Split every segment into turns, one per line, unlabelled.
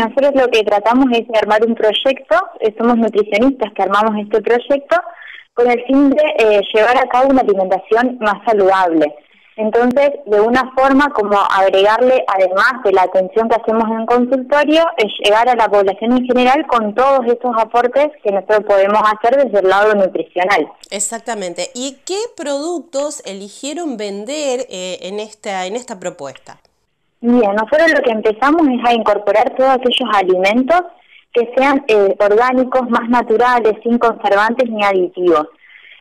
Nosotros lo que tratamos es de armar un proyecto, eh, somos nutricionistas que armamos este proyecto con el fin de eh, llevar a cabo una alimentación más saludable. Entonces, de una forma como agregarle, además de la atención que hacemos en consultorio, es llegar a la población en general con todos estos aportes que nosotros podemos hacer desde el lado nutricional.
Exactamente. ¿Y qué productos eligieron vender eh, en, esta, en esta propuesta?
Bien, nosotros lo que empezamos es a incorporar todos aquellos alimentos que sean eh, orgánicos, más naturales, sin conservantes ni aditivos.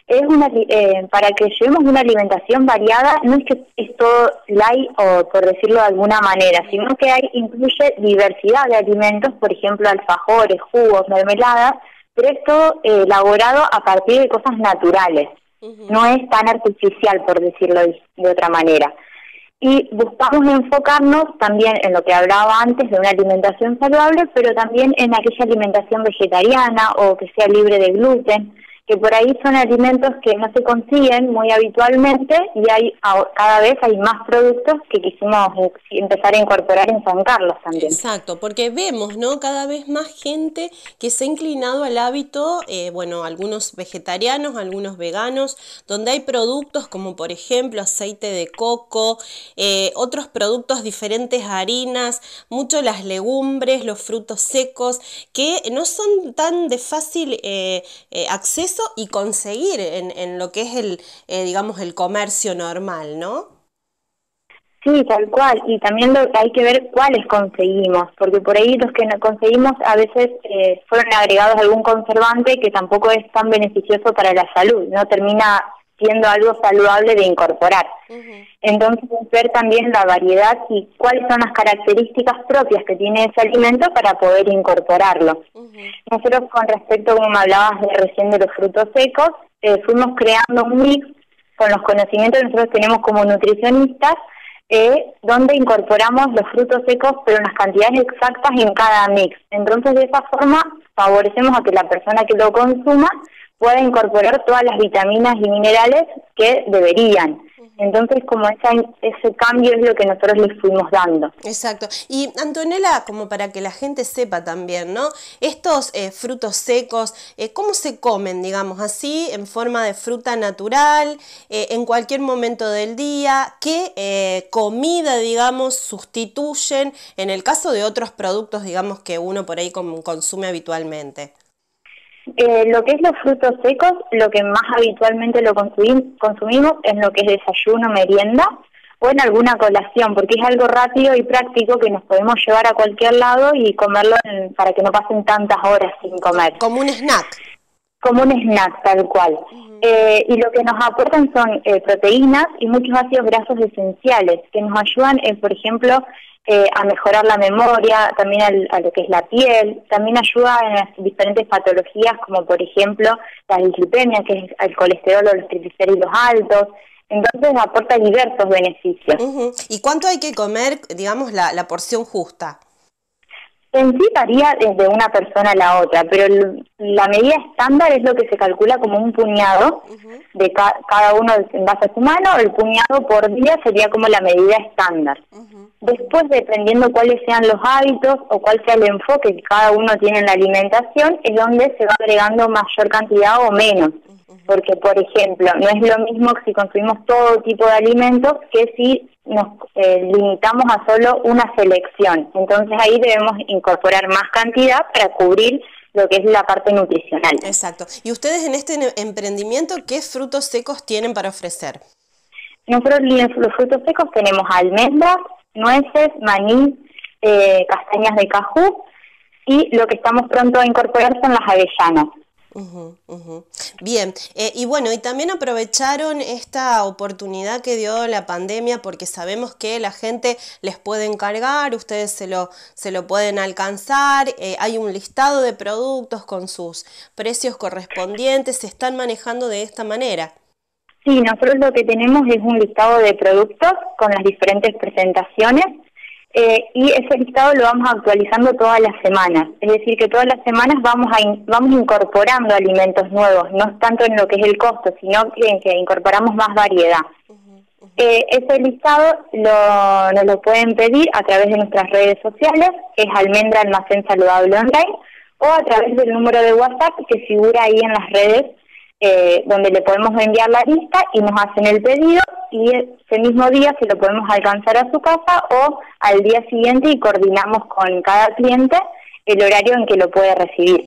Es una, eh, para que llevemos una alimentación variada, no es que es todo light o por decirlo de alguna manera, sino que hay incluye diversidad de alimentos, por ejemplo alfajores, jugos, mermeladas, pero es todo eh, elaborado a partir de cosas naturales. No es tan artificial, por decirlo de otra manera y buscamos enfocarnos también en lo que hablaba antes de una alimentación saludable, pero también en aquella alimentación vegetariana o que sea libre de gluten, que por ahí son alimentos que no se consiguen muy habitualmente y hay cada vez hay más productos que quisimos empezar a incorporar en San Carlos también.
Exacto, porque vemos, ¿no? Cada vez más gente que se ha inclinado al hábito, eh, bueno, algunos vegetarianos, algunos veganos, donde hay productos como por ejemplo aceite de coco, eh, otros productos diferentes harinas, mucho las legumbres, los frutos secos, que no son tan de fácil eh, acceso y conseguir en, en lo que es el, eh, digamos, el comercio normal, ¿no?
Sí, tal cual. Y también lo, hay que ver cuáles conseguimos, porque por ahí los que no conseguimos a veces eh, fueron agregados algún conservante que tampoco es tan beneficioso para la salud, no termina siendo algo saludable de incorporar. Entonces, ver también la variedad y cuáles son las características propias que tiene ese alimento para poder incorporarlo. Nosotros, con respecto, como me hablabas de recién de los frutos secos, eh, fuimos creando un mix con los conocimientos que nosotros tenemos como nutricionistas, eh, donde incorporamos los frutos secos, pero en las cantidades exactas en cada mix. Entonces, de esa forma, favorecemos a que la persona que lo consuma pueda incorporar todas las vitaminas y minerales que deberían. Entonces, como ese cambio es lo que nosotros les fuimos dando.
Exacto. Y Antonella, como para que la gente sepa también, ¿no? Estos eh, frutos secos, eh, ¿cómo se comen, digamos así, en forma de fruta natural, eh, en cualquier momento del día? ¿Qué comida, digamos, sustituyen en el caso de otros productos, digamos, que uno por ahí consume habitualmente?
Eh, lo que es los frutos secos, lo que más habitualmente lo consumimos es lo que es desayuno, merienda o en alguna colación, porque es algo rápido y práctico que nos podemos llevar a cualquier lado y comerlo para que no pasen tantas horas sin comer.
Como un snack.
Como un snack, tal cual. Eh, y lo que nos aportan son eh, proteínas y muchos ácidos grasos esenciales que nos ayudan, por ejemplo, eh, a mejorar la memoria, también a lo que es la piel, también ayuda en las diferentes patologías como por ejemplo la dislipemia, que es el colesterol o los triglicéridos altos, entonces aporta diversos beneficios.
¿Y cuánto hay que comer, digamos, la porción justa?
En sí varía desde una persona a la otra, pero la medida estándar es lo que se calcula como un puñado de cada uno en base a su mano, el puñado por día sería como la medida estándar. Después, dependiendo cuáles sean los hábitos o cuál sea el enfoque que cada uno tiene en la alimentación, es donde se va agregando mayor cantidad o menos. Porque, por ejemplo, no es lo mismo si consumimos todo tipo de alimentos que si nos eh, limitamos a solo una selección. Entonces ahí debemos incorporar más cantidad para cubrir lo que es la parte nutricional.
Exacto. ¿Y ustedes en este emprendimiento qué frutos secos tienen para ofrecer?
Nosotros los frutos secos tenemos almendras, nueces, maní, eh, castañas de cajú y lo que estamos pronto a incorporar son las avellanas.
Bien, eh, y bueno, y también aprovecharon esta oportunidad que dio la pandemia porque sabemos que la gente les puede encargar, ustedes se lo, se lo pueden alcanzar, eh, hay un listado de productos con sus precios correspondientes, se están manejando de esta manera.
Sí, nosotros lo que tenemos es un listado de productos con las diferentes presentaciones eh, y ese listado lo vamos actualizando todas las semanas. Es decir, que todas las semanas vamos, a vamos incorporando alimentos nuevos, no tanto en lo que es el costo, sino que, que incorporamos más variedad. Eh, ese listado lo, nos lo pueden pedir a través de nuestras redes sociales, que es Almendra Almacén Saludable Online, o a través del número de WhatsApp que figura ahí en las redes, eh, donde le podemos enviar la lista y nos hacen el pedido y ese mismo día se lo podemos alcanzar a su casa o al día siguiente y coordinamos con cada cliente el horario en que lo puede recibir.